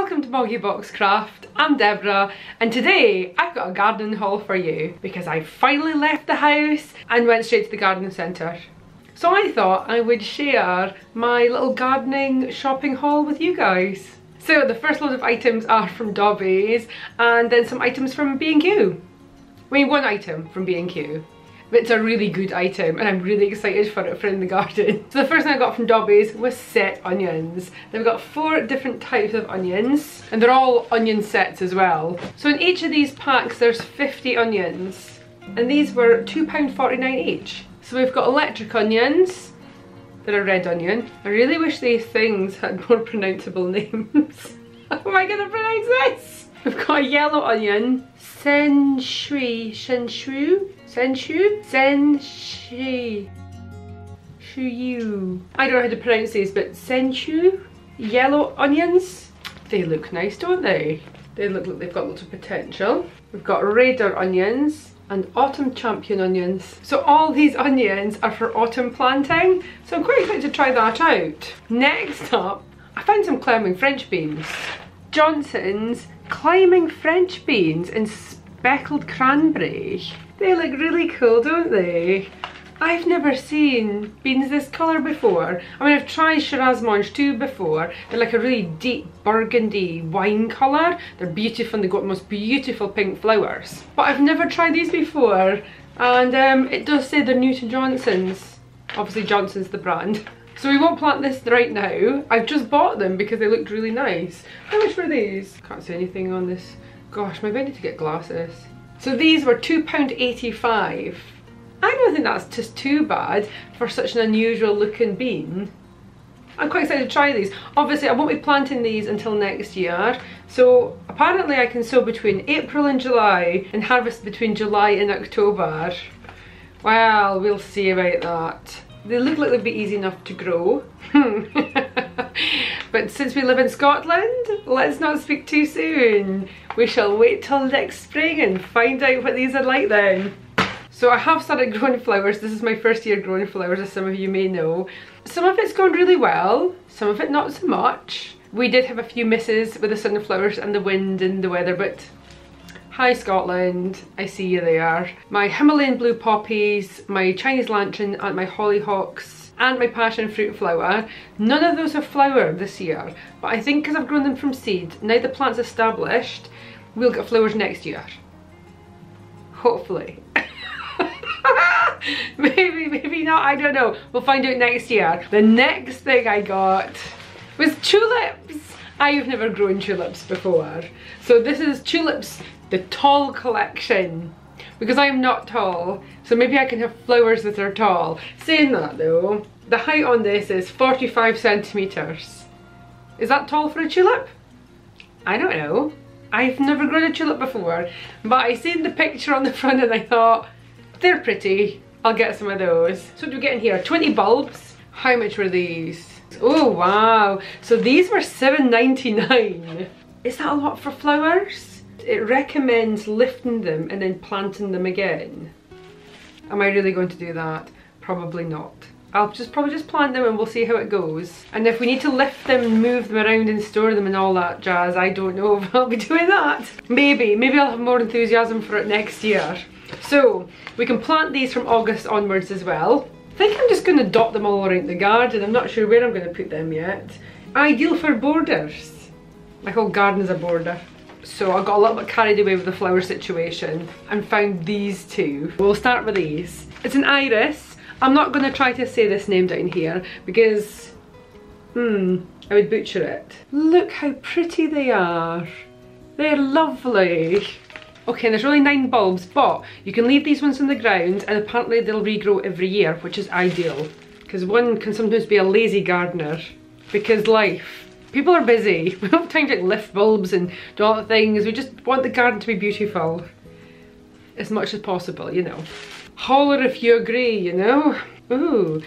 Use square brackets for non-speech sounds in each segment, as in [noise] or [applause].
Welcome to Moggy Box Craft. I'm Deborah and today I've got a gardening haul for you because I finally left the house and went straight to the garden centre. So I thought I would share my little gardening shopping haul with you guys. So the first load of items are from Dobbies and then some items from B&Q. I mean one item from B&Q. It's a really good item and I'm really excited for it for in the garden. [laughs] So the first thing I got from Dobbies was set onions. They've got four different types of onions and they're all onion sets as well. So in each of these packs there's 50 onions and these were £2.49 each. So we've got electric onions, they're a red onion. I really wish these things had [laughs] more pronounceable names. [laughs] How am I to pronounce this? We've got a yellow onion, Sen Shui, Shen Shu, Senshu? Senshi. Shuyu. I don't know how to pronounce these, but Senshu? Yellow onions? They look nice, don't they? They look like they've got lots of potential. We've got Radar onions and autumn champion onions. So all these onions are for autumn planting. So I'm quite excited to try that out. Next up, I found some climbing French beans. Johnson's climbing French beans in speckled cranberry. They look really cool, don't they? I've never seen beans this colour before. I mean, I've tried Shiraz mangetout before. They're like a really deep burgundy wine colour. They're beautiful and they've got the most beautiful pink flowers. But I've never tried these before. And um, it does say they're new to Johnson's. Obviously Johnson's the brand. So we won't plant this right now. I've just bought them because they looked really nice. How much were these? Can't see anything on this. Gosh, maybe I need to get glasses. So these were £2.85. I don't think that's just too bad for such an unusual looking bean. I'm quite excited to try these. Obviously I won't be planting these until next year. So apparently I can sow between April and July and harvest between July and October. Well, we'll see about that. They look like they'd be easy enough to grow. [laughs] Hmm. [laughs] but since we live in Scotland, let's not speak too soon. We shall wait till next spring and find out what these are like then. So I have started growing flowers. This is my first year growing flowers, as some of you may know. Some of it's gone really well, some of it not so much. We did have a few misses with the sunflowers and the wind and the weather, but Hi Scotland, I see you there. My Himalayan blue poppies, my Chinese lantern and my hollyhocks and my passion fruit flower. None of those have flowered this year, but I think because I've grown them from seed, now the plant's established, we'll get flowers next year. Hopefully. [laughs] maybe, maybe not, I don't know. We'll find out next year. The next thing I got was tulips. I've never grown tulips before. So this is tulips the tall collection because I'm not tall so maybe I can have flowers that are tall. Saying that though, the height on this is 45 centimetres. Is that tall for a tulip? I don't know. I've never grown a tulip before but I seen the picture on the front and I thought they're pretty. I'll get some of those. So what do we get in here? 20 bulbs. How much were these? Oh wow. So these were 7.99. Is that a lot for flowers? It recommends lifting them and then planting them again. Am I really going to do that? Probably not. I'll just probably just plant them and we'll see how it goes. And if we need to lift them move them around and store them and all that jazz, I don't know [laughs] if I'll be doing that. Maybe, maybe I'll have more enthusiasm for it next year. So, we can plant these from August onwards as well. I think I'm just going to dot them all around the garden. I'm not sure where I'm going to put them yet. Ideal for borders. My whole garden is a border. So I got a little bit carried away with the flower situation and found these two. We'll start with these. It's an iris. I'm not going to try to say this name down here because, hmm, I would butcher it. Look how pretty they are. They're lovely. Okay, there's only nine bulbs, but you can leave these ones in the ground and apparently they'll regrow every year, which is ideal. Because one can sometimes be a lazy gardener because life people are busy. We don't have time to lift bulbs and do all the things. We just want the garden to be beautiful as much as possible, you know. Holler if you agree, you know. Ooh,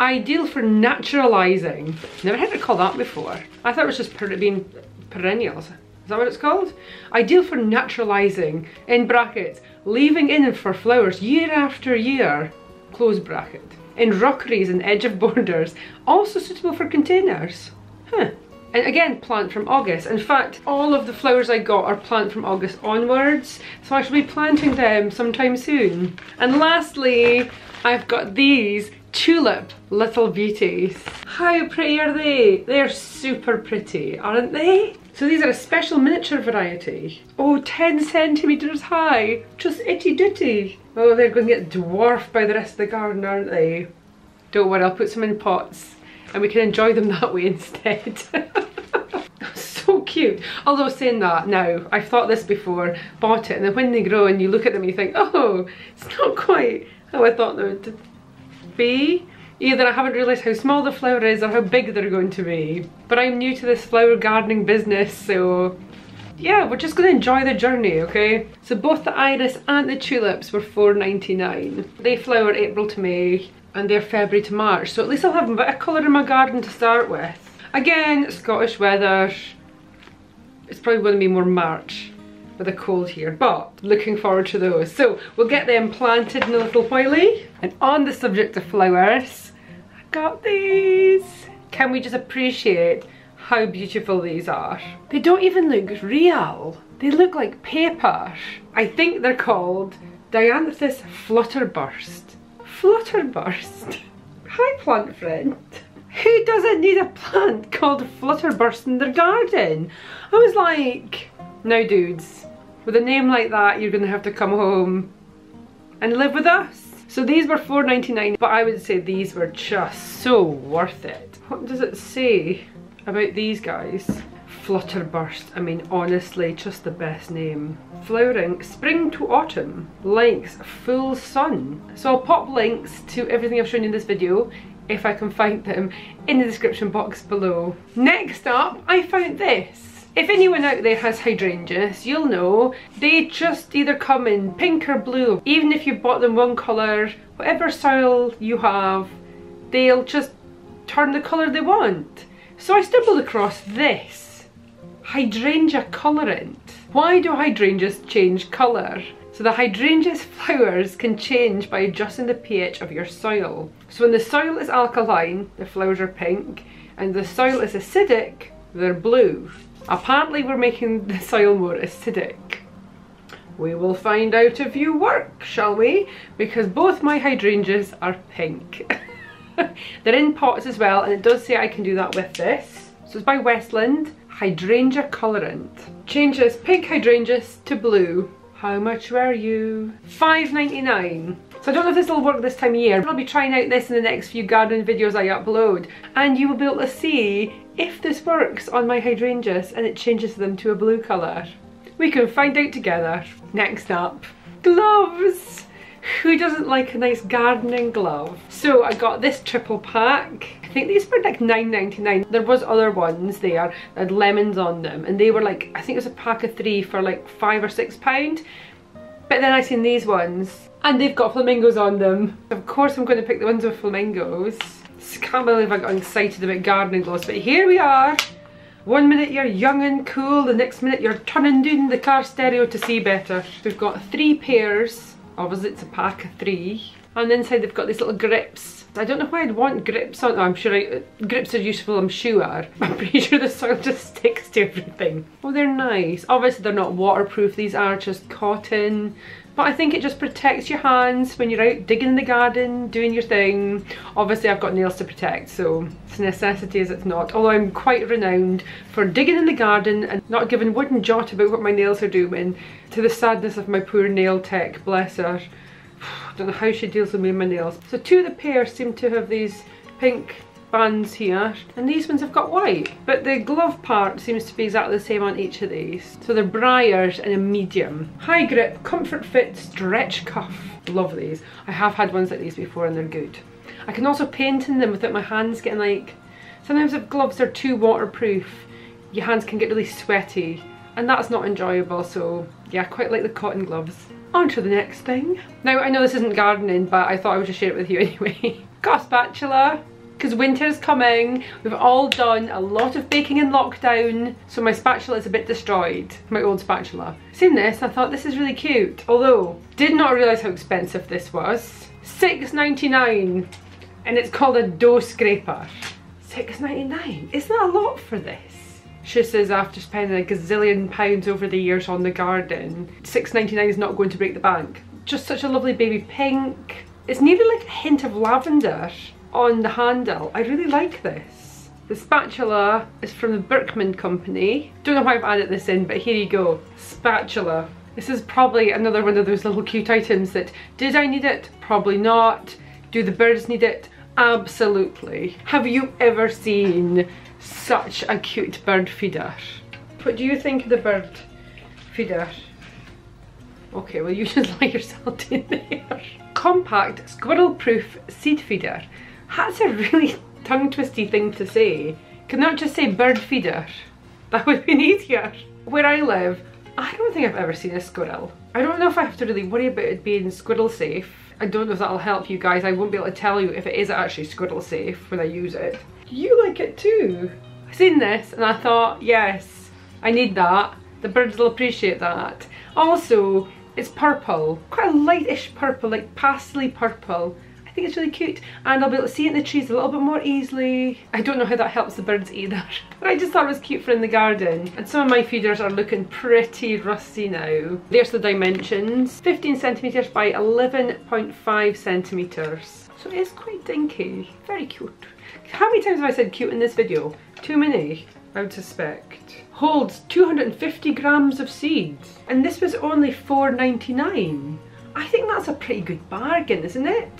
ideal for naturalising. Never heard it called that before. I thought it was just per being perennials. Is that what it's called? Ideal for naturalising, in brackets, leaving in for flowers year after year, close bracket. In rockeries and edge of borders, also suitable for containers. Huh. And again, plant from August. In fact, all of the flowers I got are plant from August onwards. So I should be planting them sometime soon. And lastly, I've got these tulip little beauties. How pretty are they? They're super pretty, aren't they? So these are a special miniature variety. Oh, 10 centimetres high. Just itty bitty. Oh, they're going to get dwarfed by the rest of the garden, aren't they? Don't worry, I'll put some in pots and we can enjoy them [laughs] that way instead. [laughs] so cute. Although saying that now, I've thought this before, bought it, and then when they grow and you look at them you think, oh, it's not quite how I thought they would be. Either I haven't realised how small the flower is or how big they're going to be. But I'm new to this flower gardening business, so yeah, we're just going to enjoy the journey, okay? So both the iris and the tulips were 4.99. They flower April to May and they're February to March, so at least I'll have a bit of colour in my garden to start with. Again, Scottish weather. It's probably going to be more March with a cold here, but looking forward to those. So we'll get them planted in a little whiley. And on the subject of flowers, I got these. Can we just appreciate how beautiful these are? They don't even look real. They look like paper. I think they're called Dianthus flutterburst. Flutterburst? Hi plant friend. Who doesn't need a plant called flutterburst in their garden? I was like, no dudes, with a name like that you're gonna have to come home and live with us. So these were $4.99 but I would say these were just so worth it. What does it say about these guys? Flutterburst, I mean honestly just the best name. Flowering spring to autumn, likes full sun. So I'll pop links to everything I've shown you in this video if I can find them in the description box below. Next up, I found this. If anyone out there has hydrangeas, you'll know they just either come in pink or blue. Even if you bought them one colour, whatever style you have, they'll just turn the colour they want. So I stumbled across this hydrangea colorant. Why do hydrangeas change colour? So the hydrangea's [laughs] flowers can change by adjusting the pH of your soil. So when the soil is alkaline, the flowers are pink, and the soil is acidic, they're blue. Apparently we're making [laughs] the soil more acidic. We will find out if you work, shall we? Because both my hydrangeas are pink. [laughs] They're in pots as well, and it does say I can do that with this. So it's by Westland, Hydrangea Colorant. Changes pink hydrangeas to blue how much were you? $5.99. So I don't know if this will work this time of year. but I'll be trying out this in the next few garden videos I upload and you will be able to see if this works on my hydrangeas and it changes them to a blue colour. We can find out together. Next up, gloves. Who doesn't like a nice gardening glove? So I got this triple pack. Think these were like $9.99. There was other ones there that had lemons on them and they were like, I think it was a pack of three for like five or six pound. But then I seen these ones and they've got flamingos on them. Of course I'm going to pick the ones with flamingos. Can't believe I got excited about gardening gloves, but here we are. One minute you're young and cool, the next minute you're turning down the car stereo to see better. We've got three pairs Obviously it's a pack of three. The inside they've got these little grips. I don't know why I'd want grips on, I'm sure I, uh, grips are useful, I'm sure. [laughs] I'm pretty sure the soil just sticks to everything. Oh, they're nice. Obviously they're not waterproof, these are just cotton. But I think it just protects your hands when you're out digging in the garden, doing your thing. Obviously I've got nails to protect, so it's a necessity as it's not. Although I'm quite renowned for digging in the garden and not giving one jot about what my nails are doing, to the sadness of my poor nail tech, bless her. I don't know how she deals with me and my nails. So two of the pairs seem to have these pink bands here and these ones have got white but the glove part seems to be exactly the same on each of these. So they're Briers in a medium. High grip comfort fit stretch cuff. Love these. I have had ones like these before and they're good. I can also paint in them without my hands getting like sometimes if gloves are too waterproof your hands can get really sweaty and that's not enjoyable so yeah I quite like the cotton gloves on to the next thing now I know this isn't gardening but I thought I would just share it with you [laughs] anyway got a spatula because winter's coming. We've all done a lot of baking in lockdown, so my spatula is a bit destroyed, my old spatula. Seen this, I thought this is really cute, although did not realise how expensive this was. $6.99 and it's called a dough scraper. $6.99, isn't that a lot for this? She says after spending a gazillion pounds over the years on the garden, 6.99 is not going to break the bank. Just such a lovely baby pink. It's nearly like a hint of lavender on the handle. I really like this. The spatula is from the Berkman company. Don't know why I've added this in, but here you go. Spatula. This is probably another one of those little cute items that, did I need it? Probably not. Do the birds need it? Absolutely. Have you ever seen such a cute bird feeder? What do you think of the bird feeder? Okay, well you [laughs] just lie yourself in there. Compact squirrel-proof seed feeder. That's a really tongue-twisty thing to say. Can not just say bird feeder? That would be easier. Where I live, I don't think I've ever seen a squirrel. I don't know if I have to really worry about it being squirrel safe. I don't know if that'll help you guys. I won't be able to tell you if it is actually squirrel safe when I use it. You like it too. I seen this and I thought, yes, I need that. The birds will appreciate that. Also, it's purple, quite a lightish purple, like pastely purple think it's really cute and I'll be able to see it in the trees a little bit more easily. I don't know how that helps the birds either, [laughs] but I just thought it was cute for in the garden. And some of my feeders are looking pretty rusty now. There's the dimensions, 15 centimetres by 11.5 centimetres. So it is quite dinky, very cute. How many times have I said cute in this video? Too many, I would suspect. Holds 250 grams of seeds and this was only 4.99. I think that's a pretty good bargain, isn't it?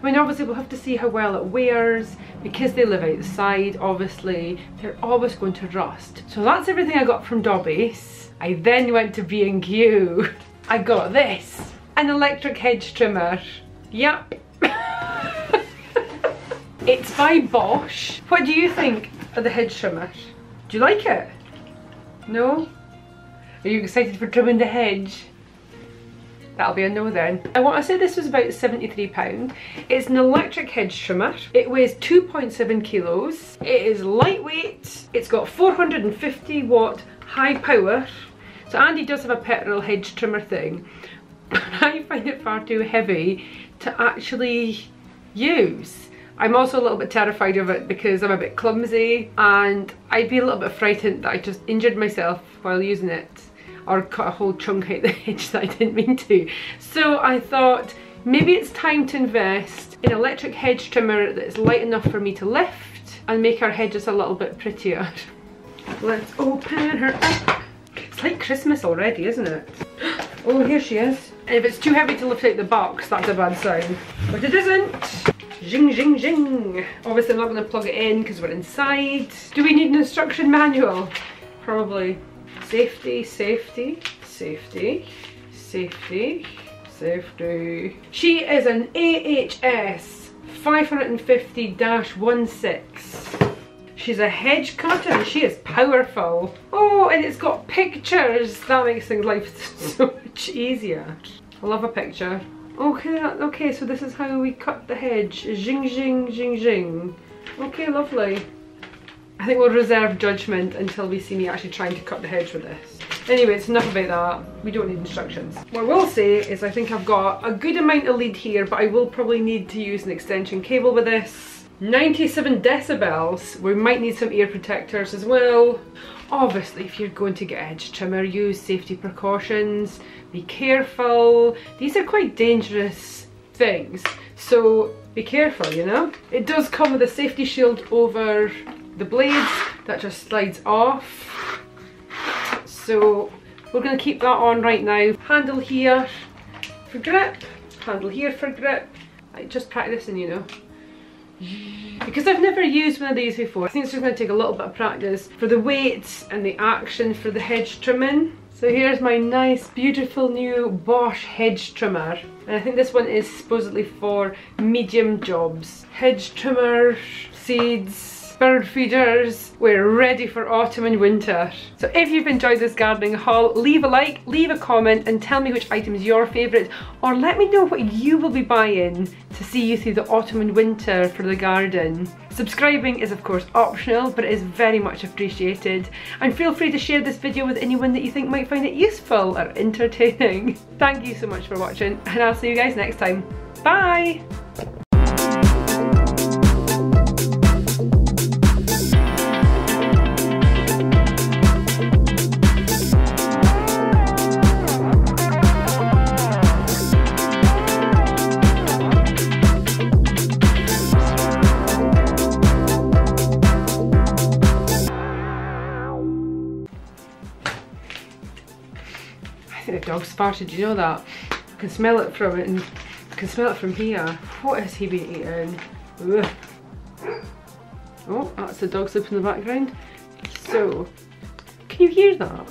I mean obviously we'll have to see how well it wears because they live outside obviously they're always going to rust. So that's everything I got from Dobbies. I then went to B&Q. [laughs] I got this, an electric hedge trimmer. Yep. [laughs] it's by Bosch. What do you think of the hedge trimmer? Do you like it? No? Are you excited for trimming the hedge? That'll be a no then. I want to say this was about £73. It's an electric hedge trimmer. It weighs 2.7 kilos. It is lightweight. It's got 450 watt high power. So Andy does have a petrol hedge trimmer thing. [laughs] I find it far too heavy to actually use. I'm also a little bit terrified of it because I'm a bit clumsy and I'd be a little bit frightened that I just injured myself while using it or cut a whole chunk out the hedge that I didn't mean to. So I thought maybe it's time to invest in an electric hedge trimmer that's light enough for me to lift and make our hedges a little bit prettier. Let's open her up. It's like Christmas already, isn't it? Oh, here she is. And if it's too heavy to lift out the box, that's a bad sign. But it isn't. Zing, zing, zing. Obviously, I'm not going to plug it in because we're inside. Do we need an instruction manual? Probably. Safety, safety, safety, safety, safety. She is an AHS 550-16. She's a hedge cutter and she is powerful. Oh, and it's got pictures. That makes things life [laughs] so much easier. I love a picture. Okay, okay, so this is how we cut the hedge. Zing, zing, zing, zing. Okay, lovely. I think we'll reserve judgment until we see me actually trying to cut the hedge with this. Anyway, it's enough about that. We don't need instructions. What I will say is I think I've got a good amount of lead here, but I will probably need to use an extension cable with this. 97 decibels. We might need some ear protectors as well. Obviously, if you're going to get a hedge trimmer, use safety precautions. Be careful. These are quite dangerous things. So be careful, you know? It does come with a safety shield over the blades that just slides off. So we're going to keep that on right now. Handle here for grip, handle here for grip. Just practicing, you know. Because I've never used one of these before, I think it's just going to take a little bit of practice for the weight and the action for the hedge trimming. So here's my nice, beautiful new Bosch hedge trimmer. And I think this one is supposedly for medium jobs. Hedge trimmer, seeds, bird feeders. We're ready for autumn and winter. So if you've enjoyed this gardening haul, leave a like, leave a comment and tell me which item is your favourite or let me know what you will be buying to see you through the autumn and winter for the garden. Subscribing is of course optional but it is very much appreciated and feel free to share this video with anyone that you think might find it useful or entertaining. [laughs] Thank you so much for watching and I'll see you guys next time. Bye! Farted, you know that? I can smell it from it and I can smell it from here. What has he been eating? Ugh. Oh, that's the dog sleep in the background. So, can you hear that?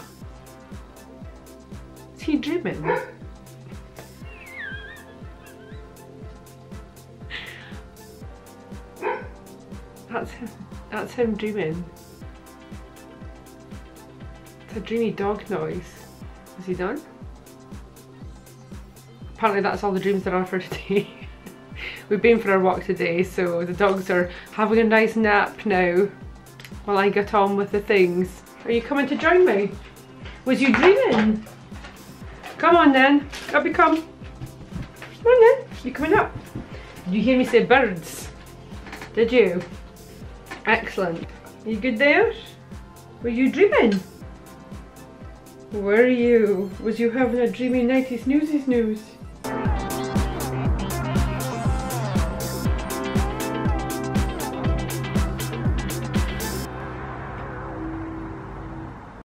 Is he dreaming? That's him, that's him dreaming. It's a dreamy dog noise. Is he done? Apparently that's all the dreams there are for [laughs] today. We've been for our walk today so the dogs are having a nice nap now while I get on with the things. Are you coming to join me? Was you dreaming? Come on then, up you come. Come on then, you coming up? Did you hear me say birds? Did you? Excellent. Are you good there? Were you dreaming? Were you? Was you having a dreamy nighty snoozy snooze?